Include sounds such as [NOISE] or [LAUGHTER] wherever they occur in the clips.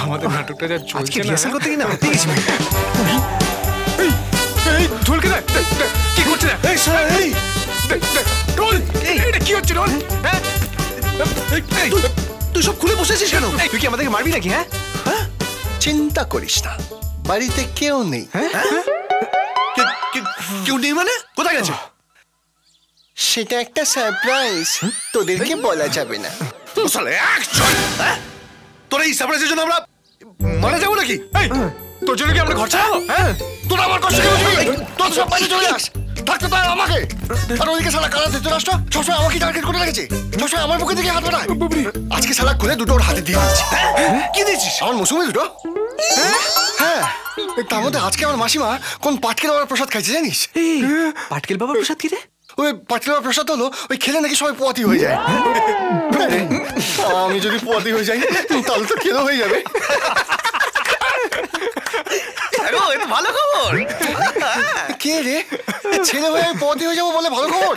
আমাদের নাটকটা যা চলছে না রিহার্সাল করতে হাঁপিয়ে গেছি এই ঢোলকে না কি করছে না এই শালা, এই। ঢোল এটা কি হচ্ছে ঢোল? হ্যাঁ? তুই- সব খুলে বসেছিস কেন? তুই কি আমাদেরকে মারবি নাকি হ্যাঁ? চিন্তা করিস না। বাড়িতে কেউ নেই কে- কেউ নেই মানে? কোথায় গেছে? সেটা একটা সারপ্রাইজ তোদেরকে বলা যাবে না। তোর এই সারপ্রাইজের জন্য আমরা মারা যাব নাকি? এই তোর জন্য কি আমরা ঘর ছাড়াবো? হ্যাঁ? তোরা আমার কষ্ট কেন বুঝবি তোর সব বাইরে চলে যাস। থাকতে পার আমাকে। আর ওইদিকে শালা কালা ধৃতরাষ্ট্র সবসময় আমাকে টার্গেট করে রেখেছে? সবসময় আমার বুকে দিকে হাত বাড়ায়? আজকে শালা খুলে দুটো ওর হাতে দিয়ে দিচ্ছি কি দিয়েছিস? আমার মৌসুমি দুটো? হ্যাঁ? তার মধ্যে আজকে আমার মাসিমা কোন পাটকেল বাবার প্রসাদ খাইছে জানিস? পাটকেল বাবার প্রসাদ কি রে? ওই পাটকেল বাবার প্রসাদ হলো ওই খেলে নাকি সবাই পোয়াতি হয়ে যায়। আমি যদি পোয়াতি হয়ে যাই তাহলে তো খেলো হয়ে যাবে। ভালো খবর। কে রে? ছেলে হয়ে আমি হয়ে যাব বলে ভালো খবর?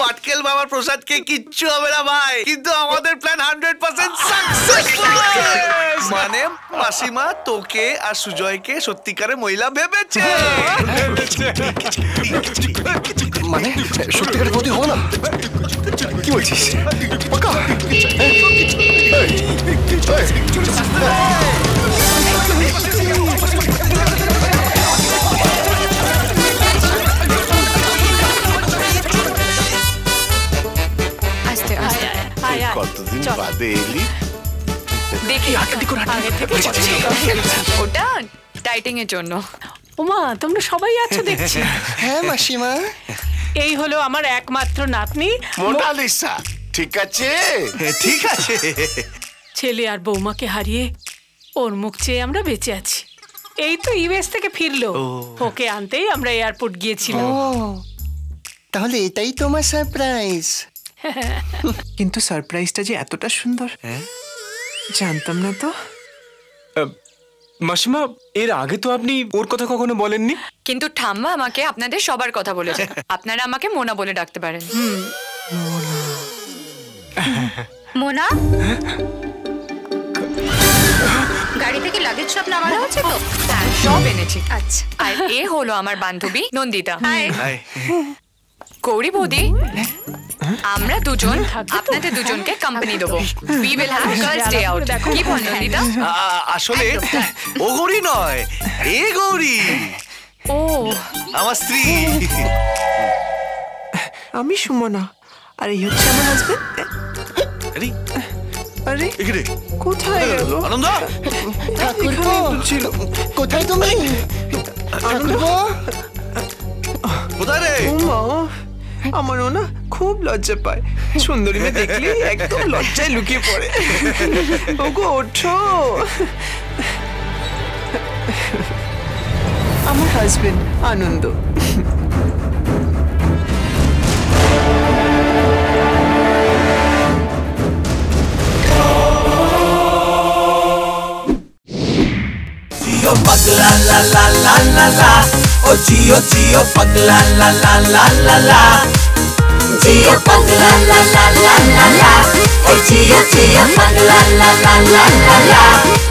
পাটকেল বাবার প্রসাদকে কিচ্ছু হবে না ভাই কিন্তু আমাদের প্ল্যান হান্ড্রেড পার্সেন্ট সাকসেসফুল মানে মাসিমা তোকে আর সুজয়কে সত্যিকারের মহিলা ভেবেছে। মানে সত্যিকারের পোয়াতি হব না? কি বলছিস? এলি দেখি। আগে থেকে ওটা ডাইটিং এর জন্য। ওমা তোমরা সবাই আছো দেখছি। হ্যাঁ মাসিমা। এই হলো আমার একমাত্র নাতনি। মোনালিসা ঠিক আছে? ঠিক আছে। ছেলে আর বৌমাকে হারিয়ে ওর মুখ চেয়ে আমরা বেঁচে আছি। এই তো ইউএস থেকে ফিরলো। ওকে আনতেই আমরা এয়ারপোর্ট গিয়েছিলাম। তাহলে এটাই তোমার সারপ্রাইজ। কিন্তু সারপ্রাইজটা যে এতটা সুন্দর জানতাম না তো। মাসিমা এর আগে তো আপনি ওর কথা কখনো বলেননি? কিন্তু ঠাম্মা আমাকে আপনাদের সবার কথা বলেছে। [LAUGHS] আপনারা আমাকে মোনা বলে ডাকতে পারেন। মোনা? [LAUGHS] গাড়ি থেকে লাগেজ সব নামানো হচ্ছে তো? হ্যাঁ সব এনেছি। আচ্ছা। আর এ হলো আমার বান্ধবী নন্দিতা। হাই গৌরী বৌদি আমরা দুজন আপনাদের দুজনকে কোম্পানি দেবো। We will have girls day out কি বল নন্দিতা আসলে ও গৌরী নয় এ গৌরী। ও। আমার স্ত্রী। আমি সুমনা আর এই হচ্ছে আমার হাজবেন্ড আরে, আরে এখানে। কোথায় গেল? আনন্দ? ঠাকুরপো ছিল। কোথায় তুমি? ঠাকুরপো? কোথায় রে? মা আমারও না খুব লজ্জা পায়। সুন্দরী মেয়ে দেখলে একদম লজ্জায় লুকিয়ে পড়ে। ওগো, ওঠো। আমার husband Anand. Gio pagla la la la. ô Gio ô chi la la la la la la Gio ô la la la la la la ô Gio ô chi la la la la la la